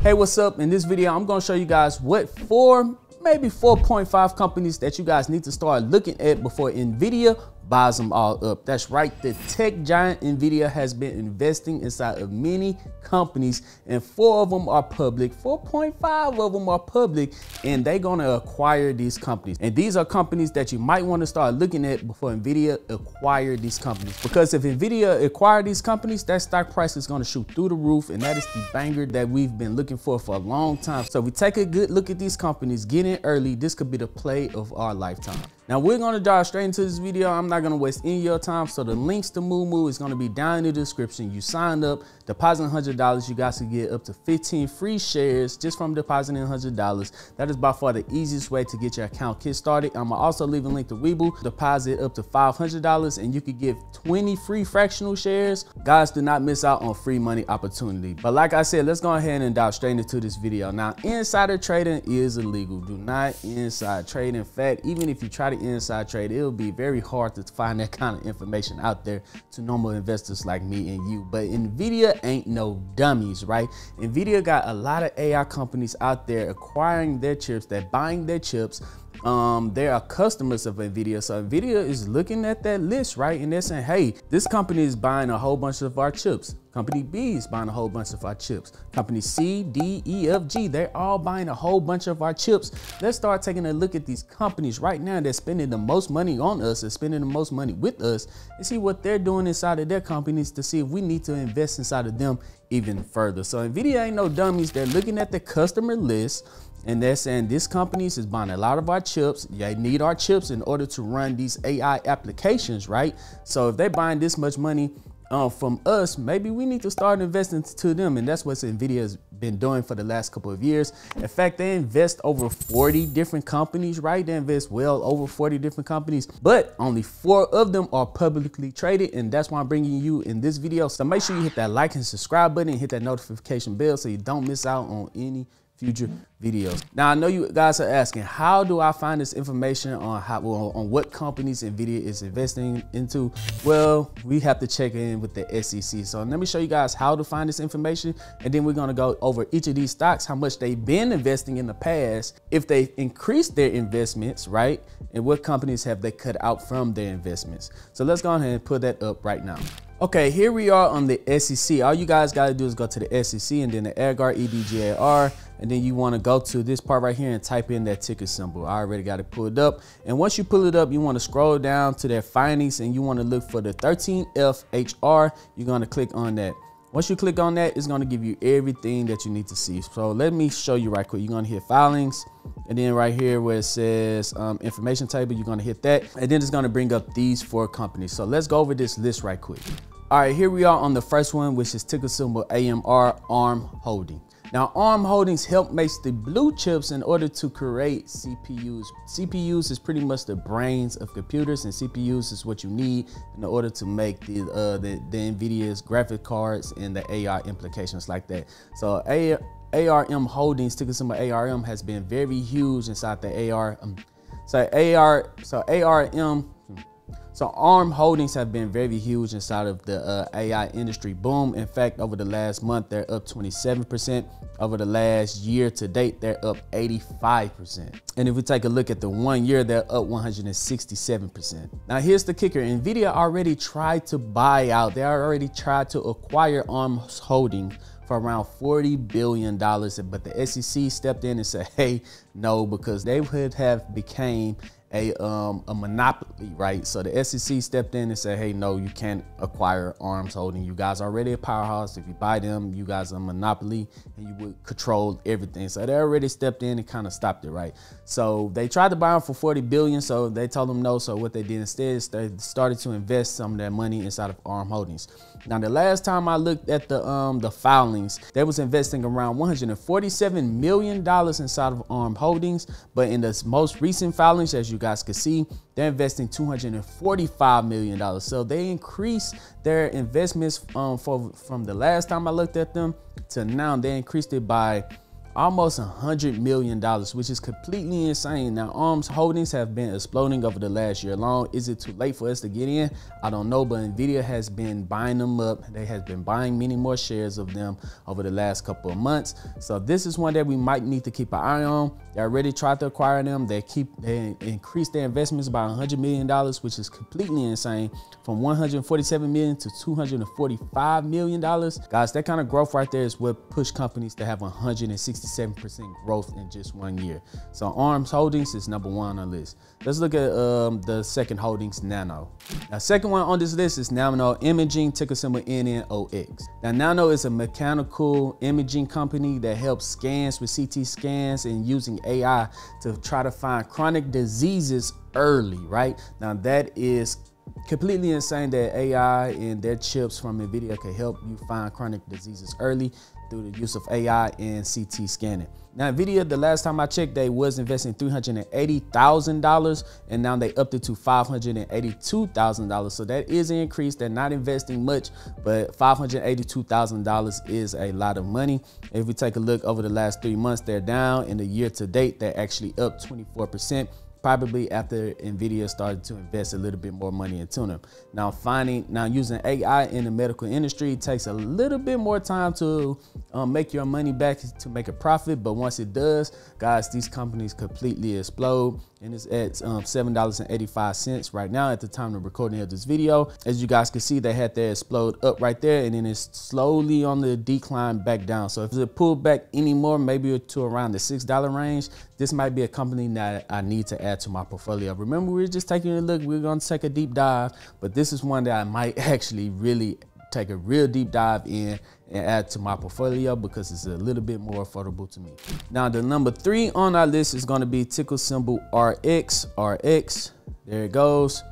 Hey, what's up? In this video, I'm gonna show you guys what four, maybe 4.5 companies that you guys need to start looking at before NVIDIA buys them all up. That's right, the tech giant NVIDIA has been investing inside of many companies and four of them are public, 4.5 of them are public and they're gonna acquire these companies. And these are companies that you might wanna start looking at before NVIDIA acquire these companies. Because if NVIDIA acquire these companies, that stock price is gonna shoot through the roof and that is the banger that we've been looking for for a long time. So we take a good look at these companies, get in early, this could be the play of our lifetime. Now we're gonna dive straight into this video. I'm not gonna waste any of your time. So the links to Moomoo is gonna be down in the description. You signed up, deposit $100, you guys can get up to 15 free shares just from depositing $100. That is by far the easiest way to get your account kick started. I'm gonna also leave a link to Webull, Deposit up to $500 and you could get 20 free fractional shares. Guys, do not miss out on free money opportunity. But like I said, let's go ahead and dive straight into this video. Now, insider trading is illegal. Do not inside trade. In fact, even if you try to inside trade, it'll be very hard to find that kind of information out there to normal investors like me and you. But NVIDIA ain't no dummies, right? NVIDIA got a lot of AI companies out there acquiring their chips, they're buying their chips, um, they are customers of NVIDIA. So NVIDIA is looking at that list, right? And they're saying, hey, this company is buying a whole bunch of our chips. Company B is buying a whole bunch of our chips. Company C, D, E, F, G, they're all buying a whole bunch of our chips. Let's start taking a look at these companies right now They're spending the most money on us and spending the most money with us and see what they're doing inside of their companies to see if we need to invest inside of them even further. So NVIDIA ain't no dummies. They're looking at the customer list and they're saying these companies is buying a lot of our chips. They need our chips in order to run these AI applications, right? So if they're buying this much money uh, from us, maybe we need to start investing to them. And that's what NVIDIA has been doing for the last couple of years. In fact, they invest over 40 different companies, right? They invest well over 40 different companies, but only four of them are publicly traded. And that's why I'm bringing you in this video. So make sure you hit that like and subscribe button and hit that notification bell so you don't miss out on any future videos. Now I know you guys are asking, how do I find this information on how well, on what companies Nvidia is investing into? Well, we have to check in with the SEC. So let me show you guys how to find this information, and then we're gonna go over each of these stocks, how much they've been investing in the past, if they increased their investments, right, and what companies have they cut out from their investments. So let's go ahead and put that up right now. Okay, here we are on the SEC. All you guys got to do is go to the SEC and then the EDGAR, E-D-G-A-R, and then you want to go to this part right here and type in that ticker symbol. I already got it pulled up. And once you pull it up, you want to scroll down to their findings and you want to look for the 13FHR. You're going to click on that. Once you click on that, it's going to give you everything that you need to see. So let me show you right quick. You're going to hit filings. And then right here where it says um, information table, you're going to hit that. And then it's going to bring up these four companies. So let's go over this list right quick. All right, here we are on the first one, which is ticker symbol AMR ARM Holding. Now, ARM Holdings help make the blue chips in order to create CPUs. CPUs is pretty much the brains of computers, and CPUs is what you need in order to make the uh, the, the NVIDIA's graphic cards and the AI implications like that. So ARM Holdings, ticker symbol ARM, has been very huge inside the AR. Um, so AR, so ARM so ARM holdings have been very huge inside of the uh, AI industry boom. In fact, over the last month, they're up 27%. Over the last year to date, they're up 85%. And if we take a look at the one year, they're up 167%. Now here's the kicker. NVIDIA already tried to buy out, they already tried to acquire ARM holdings for around $40 billion. But the SEC stepped in and said, hey, no, because they would have became a um, a monopoly, right? So the SEC stepped in and said, hey, no, you can't acquire arms holding. You guys are already a powerhouse. If you buy them, you guys are a monopoly and you would control everything. So they already stepped in and kind of stopped it, right? So they tried to buy them for 40 billion. So they told them no. So what they did instead is they started to invest some of their money inside of ARM Holdings. Now the last time I looked at the um the filings, they was investing around 147 million dollars inside of ARM Holdings, but in the most recent filings, as you you guys can see, they're investing $245 million. So they increased their investments um, for, from the last time I looked at them to now. They increased it by almost $100 million, which is completely insane. Now, ARMS holdings have been exploding over the last year long. Is it too late for us to get in? I don't know, but NVIDIA has been buying them up. They have been buying many more shares of them over the last couple of months. So this is one that we might need to keep an eye on. They already tried to acquire them. They keep they increased their investments by $100 million, which is completely insane, from 147 million to 245 million dollars. Guys, that kind of growth right there is what pushed companies to have 167% growth in just one year. So ARMS Holdings is number one on the list. Let's look at um, the second holdings, Nano. Now, second one on this list is Nano Imaging, ticker symbol NNOX. Now, Nano is a mechanical imaging company that helps scans with CT scans and using AI to try to find chronic diseases early, right? Now, that is completely insane that AI and their chips from NVIDIA can help you find chronic diseases early through the use of AI and CT scanning. Now, NVIDIA, the last time I checked, they was investing $380,000 and now they upped it to $582,000. So that is an increase. They're not investing much, but $582,000 is a lot of money. If we take a look over the last three months, they're down. In the year to date, they're actually up 24% probably after Nvidia started to invest a little bit more money into them. Now finding now using AI in the medical industry takes a little bit more time to um, make your money back to make a profit, but once it does, guys, these companies completely explode and it's at um, $7.85 right now at the time of recording of this video. As you guys can see, they had to explode up right there and then it's slowly on the decline back down. So if it pull back anymore, maybe to around the $6 range, this might be a company that I need to add to my portfolio. Remember, we are just taking a look. We're going to take a deep dive, but this is one that I might actually really take a real deep dive in and add to my portfolio because it's a little bit more affordable to me. Now, the number three on our list is going to be Tickle symbol RX. RX, there it goes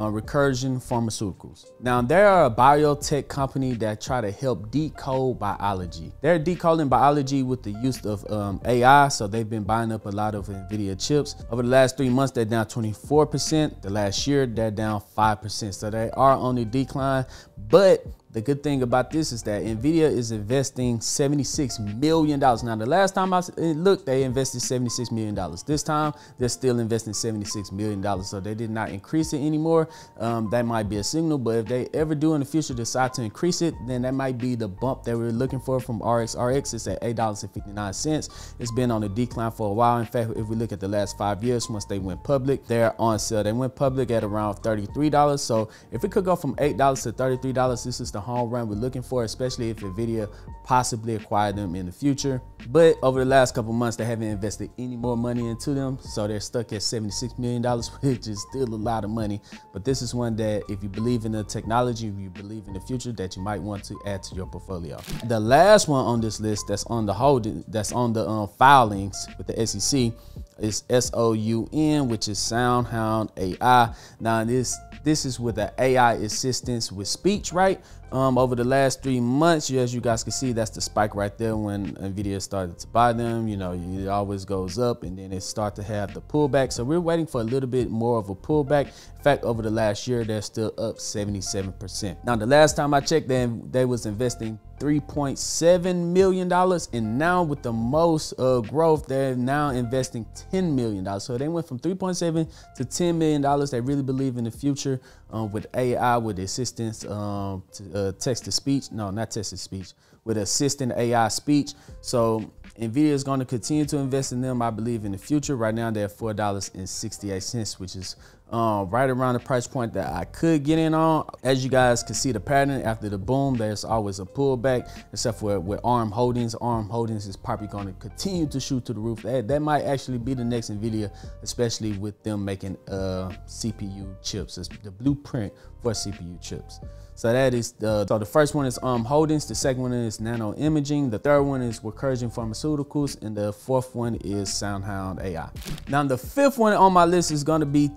uh, Recursion Pharmaceuticals. Now, they're a biotech company that try to help decode biology. They're decoding biology with the use of um, AI, so they've been buying up a lot of NVIDIA chips. Over the last three months, they're down 24%. The last year, they're down 5%. So they are on the decline, but the good thing about this is that Nvidia is investing $76 million. Now, the last time I looked, they invested $76 million. This time, they're still investing $76 million. So they did not increase it anymore. Um, that might be a signal, but if they ever do in the future decide to increase it, then that might be the bump that we're looking for from RX. RX is at $8.59. It's been on a decline for a while. In fact, if we look at the last five years, once they went public, they're on sale. They went public at around $33. So if it could go from $8 to $33, this is the the home run we're looking for, especially if NVIDIA possibly acquire them in the future. But over the last couple months, they haven't invested any more money into them. So they're stuck at $76 million, which is still a lot of money. But this is one that if you believe in the technology, if you believe in the future, that you might want to add to your portfolio. The last one on this list that's on the holding, that's on the um, filings with the SEC is S-O-U-N, which is SoundHound AI. Now this this is with the AI assistance with speech, right? Um, over the last three months, as you guys can see, that's the spike right there when NVIDIA started to buy them. You know, it always goes up and then it start to have the pullback. So we're waiting for a little bit more of a pullback. In fact, over the last year, they're still up 77%. Now, the last time I checked, them, they was investing $3.7 million. And now with the most uh, growth, they're now investing $10 million. So they went from 3.7 to $10 million. They really believe in the future um, with AI, with assistance um, uh, text to speech. No, not text to speech, with assistant AI speech. So NVIDIA is going to continue to invest in them, I believe, in the future. Right now, they're $4.68, which is um, right around the price point that I could get in on. As you guys can see the pattern after the boom, there's always a pullback, except for with ARM Holdings. ARM Holdings is probably going to continue to shoot to the roof. That, that might actually be the next NVIDIA, especially with them making uh, CPU chips. It's the blueprint for CPU chips. So that is the, so the first one is um Holdings, the second one is Nano Imaging, the third one is Recursion Pharmaceuticals, and the fourth one is SoundHound AI. Now the fifth one on my list is gonna be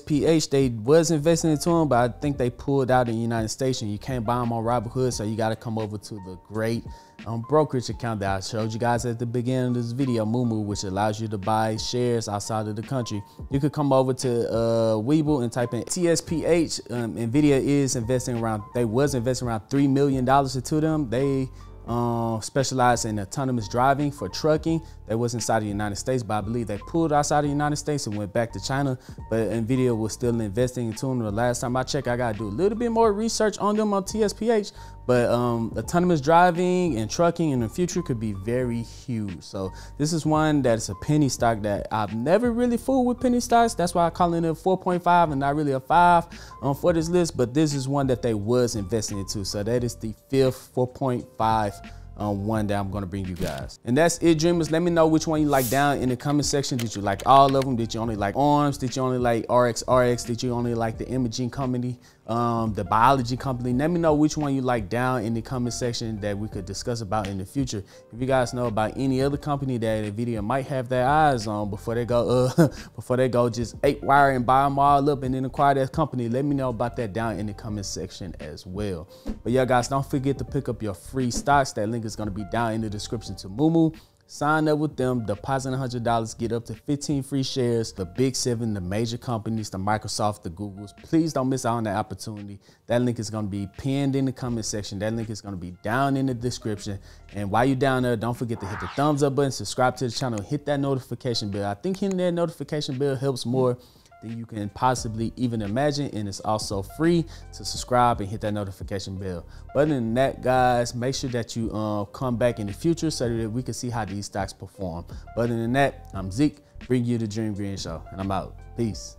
TSPH. They was investing into them, but I think they pulled out in the United States and you can't buy them on Robinhood, so you gotta come over to the great um, brokerage account that I showed you guys at the beginning of this video, Moomoo, which allows you to buy shares outside of the country. You could come over to uh, Webull and type in TSPH. Um, Nvidia is investing around, they was investing around $3 million into them. They um, specialized in autonomous driving for trucking. They was inside the United States, but I believe they pulled outside the United States and went back to China. But NVIDIA was still investing into them. The last time I checked, I got to do a little bit more research on them on TSPH. But um, autonomous driving and trucking in the future could be very huge. So this is one that's a penny stock that I've never really fooled with penny stocks. That's why I call it a 4.5 and not really a five um, for this list. But this is one that they was investing into. So that is the fifth 4.5 um, one that I'm gonna bring you guys. And that's it, dreamers. Let me know which one you like down in the comment section. Did you like all of them? Did you only like ARMS? Did you only like RX RX? Did you only like the imaging company? um, the biology company. Let me know which one you like down in the comment section that we could discuss about in the future. If you guys know about any other company that NVIDIA might have their eyes on before they go, uh, before they go just eight wire and buy them all up and then acquire that company, let me know about that down in the comment section as well. But yeah, guys, don't forget to pick up your free stocks. That link is gonna be down in the description to Moomoo. Sign up with them, deposit $100, get up to 15 free shares. The big seven, the major companies, the Microsoft, the Googles. Please don't miss out on that opportunity. That link is gonna be pinned in the comment section. That link is gonna be down in the description. And while you're down there, don't forget to hit the thumbs up button, subscribe to the channel, hit that notification bell. I think hitting that notification bell helps more than you can possibly even imagine. And it's also free to subscribe and hit that notification bell. But other than that, guys, make sure that you uh, come back in the future so that we can see how these stocks perform. But other than that, I'm Zeke, bring you the Dream Green Show, and I'm out. Peace.